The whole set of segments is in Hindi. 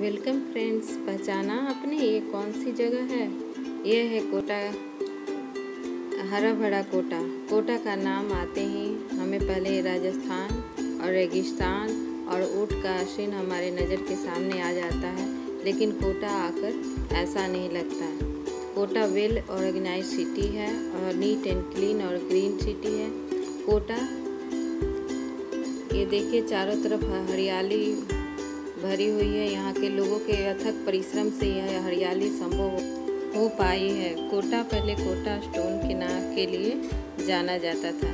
वेलकम फ्रेंड्स पहचाना आपने? ये कौन सी जगह है? ये है कोटा हरा भरा कोटा। कोटा का नाम आते ही हमें पहले राजस्थान और रेगिस्तान और ऊँट का सीन हमारे नज़र के सामने आ जाता है, लेकिन कोटा आकर ऐसा नहीं लगता। कोटा वेल ऑर्गेनाइज सिटी है और नीट एंड क्लीन और ग्रीन सिटी है। कोटा, ये देखिए, चारों तरफ़ हरियाली भरी हुई है। यहाँ के लोगों के अथक परिश्रम से यह हरियाली संभव हो पाई है। कोटा पहले कोटा स्टोन के नाम के लिए जाना जाता था,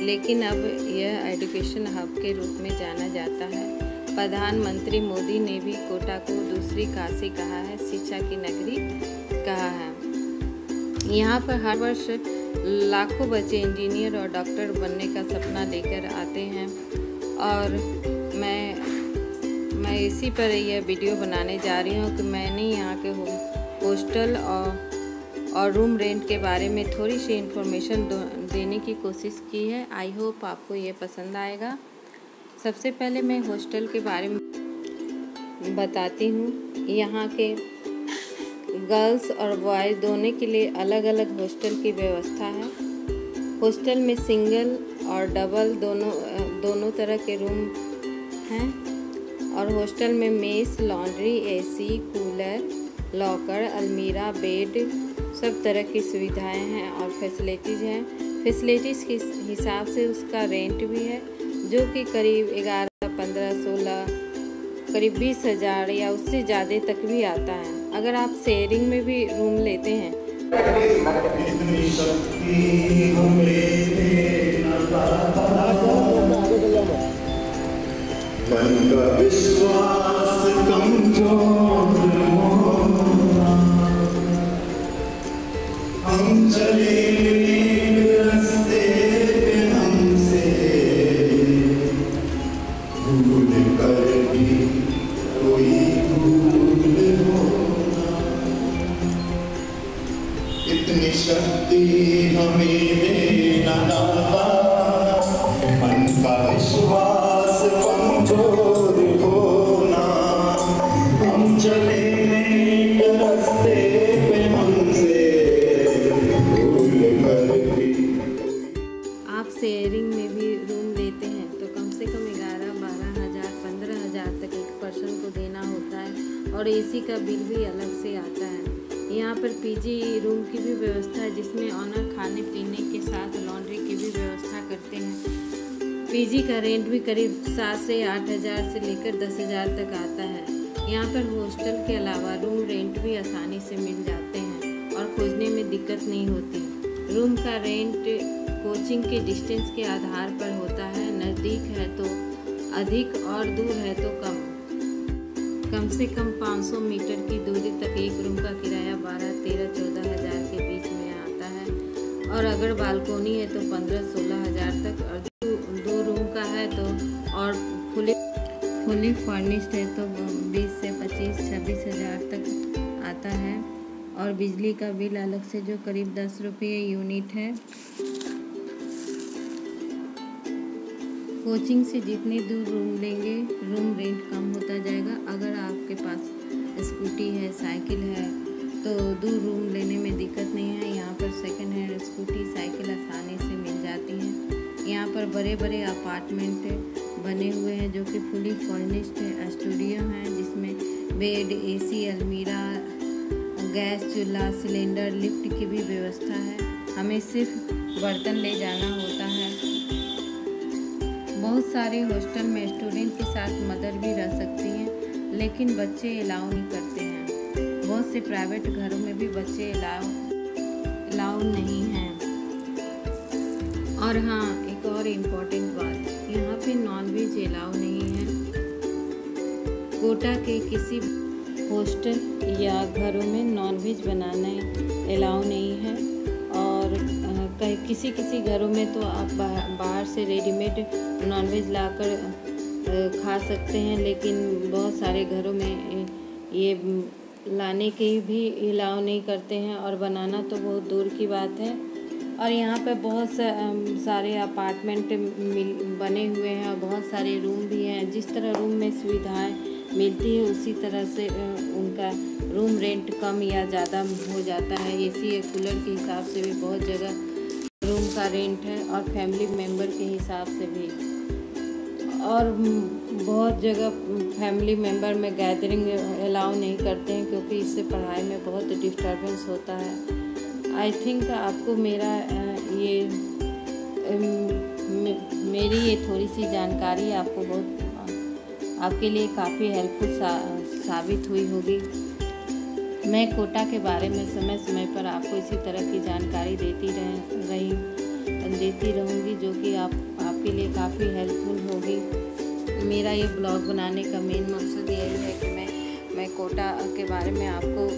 लेकिन अब यह एजुकेशन हब के रूप में जाना जाता है। प्रधानमंत्री मोदी ने भी कोटा को दूसरी काशी कहा है, शिक्षा की नगरी कहा है। यहाँ पर हर वर्ष लाखों बच्चे इंजीनियर और डॉक्टर बनने का सपना लेकर आते हैं और इसी पर यह वीडियो बनाने जा रही हूँ कि मैंने यहाँ के हॉस्टल और और रूम रेंट के बारे में थोड़ी सी इन्फॉर्मेशन देने की कोशिश की है। आई होप आपको ये पसंद आएगा। सबसे पहले मैं हॉस्टल के बारे में बताती हूँ। यहाँ के गर्ल्स और बॉयज़ दोनों के लिए अलग अलग हॉस्टल की व्यवस्था है। हॉस्टल में सिंगल और डबल दोनों दोनों तरह के रूम हैं। और हॉस्टल में mess, laundry, AC, cooler, locker, अलमीरा, बेड, सब तरह की सुविधाएँ हैं और फैसिलिटीज़ हैं। फैसिलिटीज़ के हिसाब से उसका रेंट भी है, जो कि करीब ग्यारह, पंद्रह, सोलह, करीब बीस हज़ार या उससे ज़्यादा तक भी आता है। अगर आप शेयरिंग में भी रूम लेते हैं। मन का विश्वास कमज़ोर आप शेयरिंग में भी रूम लेते हैं तो कम से कम ग्यारह, बारह हज़ार, पंद्रह हज़ार तक एक पर्सन को देना होता है और एसी का बिल भी अलग से आता है। यहाँ पर पीजी रूम की भी व्यवस्था है, जिसमें ऑनर खाने, पीने के साथ लॉन्ड्री की भी व्यवस्था करते हैं। पीजी का रेंट भी करीब सात से आठ हज़ार से लेकर दस हज़ार तक आता है। यहाँ पर हॉस्टल के अलावा रूम रेंट भी आसानी से मिल जाते हैं और खोजने में दिक्कत नहीं होती। रूम का रेंट कोचिंग के डिस्टेंस के आधार पर होता है। नज़दीक है तो अधिक और दूर है तो कम। कम से कम 500 मीटर की दूरी तक एक रूम का किराया 12 13 14 हज़ार के बीच में आता है। और अगर बालकोनी है तो 15 16 हज़ार तक। और दो, दो रूम का है तो और फुली फुली फर्निश्ड है तो 20 से 25 26 हज़ार तक आता है। और बिजली का बिल अलग से जो करीब दस रुपये यूनिट है। कोचिंग से जितने दूर रूम लेंगे, रूम रेंट कम होता जाएगा। अगर आपके पास स्कूटी है, साइकिल है तो दूर रूम लेने में दिक्कत नहीं है। यहाँ पर सेकंड हैंड स्कूटी, साइकिल आसानी से मिल जाती हैं। यहाँ पर बड़े बड़े अपार्टमेंट बने हुए हैं जो कि फुली फर्निश्ड स्टूडियो हैं, जिसमें बेड, एसी, अलमीरा, गैस, चूल्हा, सिलेंडर, लिफ्ट की भी व्यवस्था है। हमें सिर्फ़ बर्तन ले जाना होता है। बहुत सारे हॉस्टल में स्टूडेंट के साथ मदर भी रह सकती हैं, लेकिन बच्चे अलाउ नहीं करते हैं। बहुत से प्राइवेट घरों में भी बच्चे अलाउ अलाउ नहीं हैं। और हाँ एक और इम्पोर्टेंट बात, यहाँ पे नॉनवेज अलाउ नहीं है। कोटा के किसी हॉस्टल या घरों में नॉनवेज बनाना अलाउ नहीं है। कहीं किसी किसी घरों में तो आप बाहर से रेडीमेड नॉनवेज लाकर खा सकते हैं, लेकिन बहुत सारे घरों में ये लाने के भी अलाउ नहीं करते हैं और बनाना तो बहुत दूर की बात है। और यहाँ पे बहुत सारे अपार्टमेंट बने हुए हैं और बहुत सारे रूम भी हैं। जिस तरह रूम में सुविधाएँ मिलती है, उसी तरह से उनका रूम रेंट कम या ज़्यादा हो जाता है। एसी या कूलर के हिसाब से भी बहुत जगह रूम का रेंट है और फैमिली मेंबर के हिसाब से भी। और बहुत जगह फैमिली मेंबर में गैदरिंग अलाउ नहीं करते हैं क्योंकि इससे पढ़ाई में बहुत डिस्टर्बेंस होता है। आई थिंक आपको मेरा ये मेरी ये थोड़ी सी जानकारी आपको बहुत आपके लिए काफ़ी हेल्पफुल सा, साबित हुई होगी। मैं कोटा के बारे में समय समय पर आपको इसी तरह की जानकारी देती रह, रही, देती रहूँगी, जो कि आप, आपके लिए काफ़ी हेल्पफुल होगी। मेरा ये ब्लॉग बनाने का मेन मकसद यही है कि मैं मैं कोटा के बारे में आपको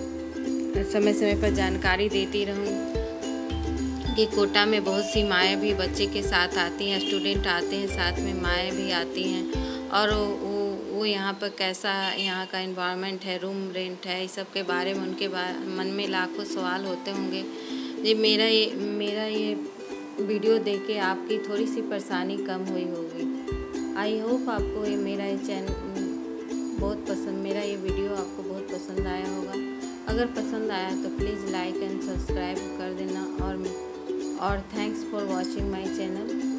समय समय पर जानकारी देती रहूँ कि कोटा में बहुत सी माएँ भी बच्चे के साथ आती हैं स्टूडेंट आते हैं, साथ में माएँ भी आती हैं। और वो यहाँ पर कैसा यहाँ का इन्वायरमेंट है रूम रेंट है, इस सब के बारे में उनके बारे मन में लाखों सवाल होते होंगे। जी मेरा ये मेरा ये वीडियो देख के आपकी थोड़ी सी परेशानी कम हुई होगी। आई होप आपको ये मेरा ये चैनल बहुत पसंद, मेरा ये वीडियो आपको बहुत पसंद आया होगा। अगर पसंद आया तो प्लीज़ लाइक एंड सब्सक्राइब कर देना और और thanks for watching my channel